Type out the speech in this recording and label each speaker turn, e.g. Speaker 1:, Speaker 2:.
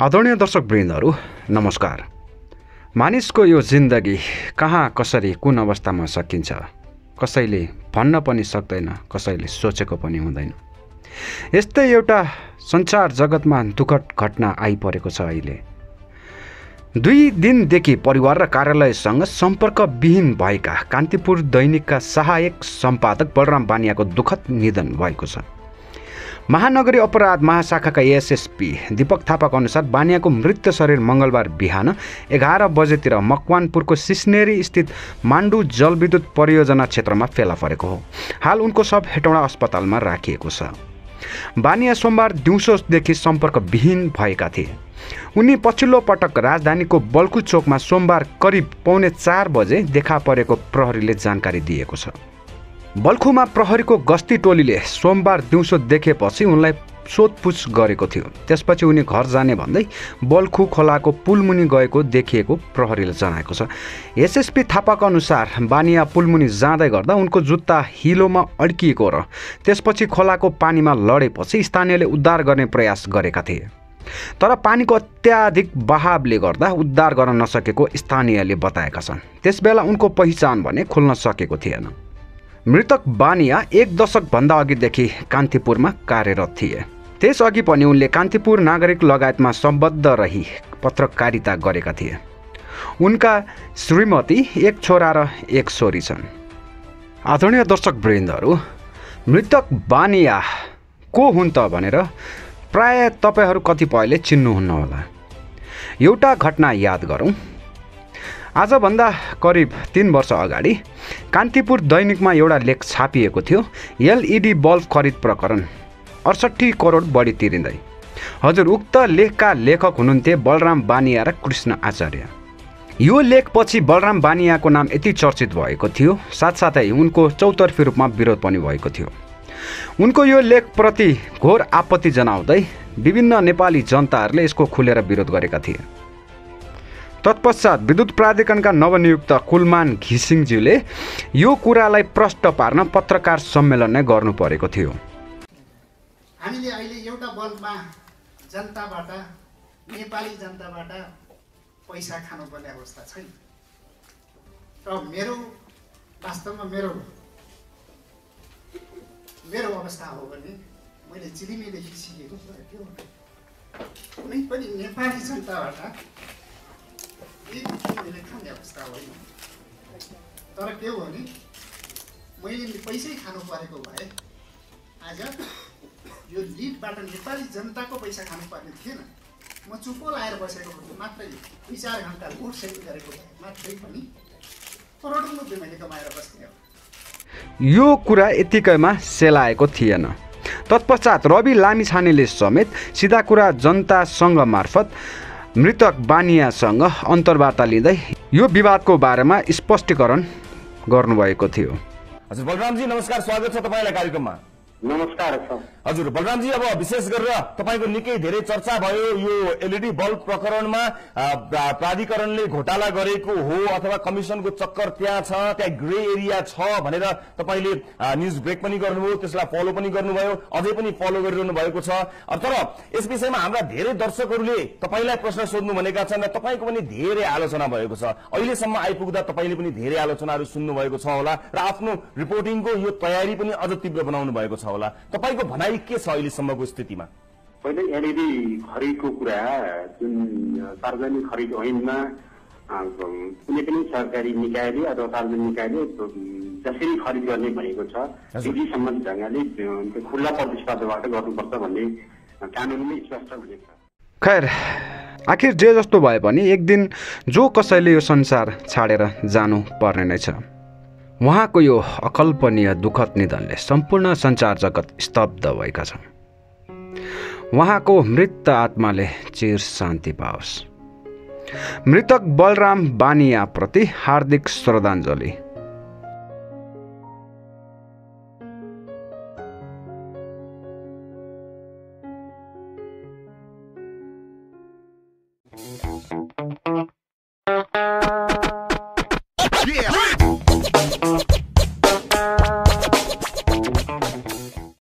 Speaker 1: आदरणीय दर्शकवृन्दहरू नमस्कार। मानिसको यो जिन्दगी कहाँ कसरी कुन अवस्थामा सकिन्छ कसैले भन्न पनि सक्दैन कसैले सोचेको पनि हुँदैन। यस्तै एउटा संसार जगतमा दुःखद घटना आइपरेको छ अहिले। दुई दिनदेखि परिवार र कार्यालयसँग सम्पर्कविहीन भएका कान्तिपुर दैनिकका सहायक सम्पादक बलराम बानियाको दुःखद निधन भएको छ। महानगरी अपराध महाशाखाका एएसएसपी दीपक थापाको अनुसार बानियाको मृत शरीर मङ्गलबार बिहान एघार बजेतिर मकवानपुरको सिस्नेरी स्थित मान्डु जलविद्युत परियोजना क्षेत्रमा फेला परेको हो। हाल उनको सब हेटौँडा अस्पतालमा राखिएको छ। बानिया सोमबार दिउँसोदेखि सम्पर्कविहीन भएका थिए। उनी पछिल्लो पटक राजधानीको बल्कु चोकमा सोमबार करिब पौने चार बजे देखा परेको प्रहरीले जानकारी दिएको छ। बल्खुमा प्रहरीको गस्ती टोलीले सोमबार दिउँसो देखेपछि उनलाई सोधपुछ गरेको थियो। त्यसपछि उनी घर जाने भन्दै बल्खु खोलाको पुलमुनि गएको देखिएको प्रहरीले जनाएको छ। एसएसपी थापाको अनुसार बानिया पुलमुनि जाँदै गर्दा उनको जुत्ता हिलोमा अड्किएको र त्यसपछि खोलाको पानीमा लडेपछि स्थानीयले उद्धार गर्ने प्रयास गरेका थिए। तर पानीको अत्याधिक बहावले गर्दा उद्धार गर्न नसकेको स्थानीयले बताएका छन्। त्यसबेला उनको पहिचान भने खुल्न सकेको थिएन। मृतक बानिया एक दशकभन्दा अघिदेखि कान्तिपुरमा कार्यरत थिए। त्यसअघि पनि उनले कान्तिपुर नागरिक लगायतमा सम्बद्ध रही पत्रकारिता गरेका थिए। उनका श्रीमती एक छोरा र एक छोरी छन्। आदरणीय दर्शक वृन्दहरू मृतक बानिया को हुन् त भनेर प्राय तपाईँहरू कतिपयले चिन्नुहुन्न होला। एउटा घटना याद गरौँ। आजभन्दा करिब तिन वर्ष अगाडि कान्तिपुर दैनिकमा एउटा लेख छापिएको थियो एलइडी बल्ब खरिद प्रकरण। अडसट्ठी करोड बढी तिरिँदै। हजुर उक्त लेखका लेखक हुनुहुन्थे बलराम बानिया र कृष्ण आचार्य। यो लेखपछि बलराम बानियाको नाम यति चर्चित भएको थियो साथसाथै उनको चौतर्फी रूपमा विरोध पनि भएको थियो। उनको यो लेखप्रति घोर आपत्ति जनाउँदै विभिन्न नेपाली जनताहरूले यसको खुलेर विरोध गरेका थिए। तत्पश्चात विद्युत प्राधिकरणका नवनियुक्त कुलमान घिसिङज्यूले यो कुरालाई प्रष्ट पार्न पत्रकार सम्मेलन नै गर्नु परेको थियो।
Speaker 2: हामीले अहिले एउटा बल्बमा जनताबाट नेपाली जनताबाट पैसा खानुपर्ने अवस्था छैन। र मेरो वास्तवमा मेरो मेरो अवस्था हो भने मैले चिलिमीदेखि सिकेको त्यो कुनै पनि नेपाली जनताबाट तर के हो भने मैले पैसै खानु परेको भए आज यो लिडबाट नेपाली जनताको पैसा खानुपर्ने थिएन म चुप्पो लाएर बसेको हुन्छु मात्रै दुई चार घन्टा लोड सेड गरेको मात्रै पनि करोडौँ रुपियाँ मैले कमाएर बस्ने हो
Speaker 1: यो कुरा यत्तिकैमा सेलाएको थिएन। तत्पश्चात रवि लामिछानेले समेत सिधा कुरा जनतासँग मार्फत मृतक बानियासँग अन्तर्वार्ता लिँदै यो विवादको बारेमा स्पष्टीकरण गर्नुभएको थियो।
Speaker 3: हजुर बलरामजी नमस्कार स्वागत छ तपाईँलाई कार्यक्रममा।
Speaker 4: नमस्कार
Speaker 3: हजुर बलरामजी अब विशेष गरेर तपाईँको निकै धेरै चर्चा भयो यो एलइडी बल्ब प्रकरणमा। प्राधिकरणले घोटाला गरेको हो अथवा कमिसनको चक्कर त्यहाँ छ त्यहाँ ग्रे एरिया छ भनेर तपाईँले न्युज ब्रेक पनि गर्नुभयो त्यसलाई फलो पनि गर्नुभयो अझै पनि फलो गरिरहनु भएको छ। तर यस विषयमा हाम्रा धेरै दर्शकहरूले तपाईँलाई प्रश्न सोध्नु भनेका छन् र तपाईँको पनि धेरै आलोचना भएको छ। अहिलेसम्म आइपुग्दा तपाईँले पनि धेरै आलोचनाहरू सुन्नु भएको छ होला र आफ्नो रिपोर्टिङको यो तयारी पनि अझ तीव्र बनाउनु भएको छ होला। तपाईँको भनाइ के छ अहिलेसम्मको स्थितिमा?
Speaker 4: पहिले एलइडी खरिदको कुरा जुन सार्वजनिक खरिद ऐनमा कुनै पनि सरकारी निकायले अथवा सार्वजनिक निकायले जसरी खरिद गर्ने भनेको छ
Speaker 3: हजुर।
Speaker 4: विधि सम्बन्धी ढङ्गले खुल्ला प्रतिस्पर्धाबाट गर्नुपर्छ भन्ने कानुनले स्पष्ट भनेको छ।
Speaker 1: खैर आखिर जे जस्तो भए पनि एक दिन जो कसैले यो संसार छाडेर जानु पर्ने नै छ। उहाँको यो अकल्पनीय दुःखद निधनले सम्पूर्ण सञ्चार जगत स्तब्ध भएका छन्। उहाँको मृत आत्माले चिर शान्ति पाओस्। मृतक बलराम बानियाप्रति हार्दिक श्रद्धाञ्जली।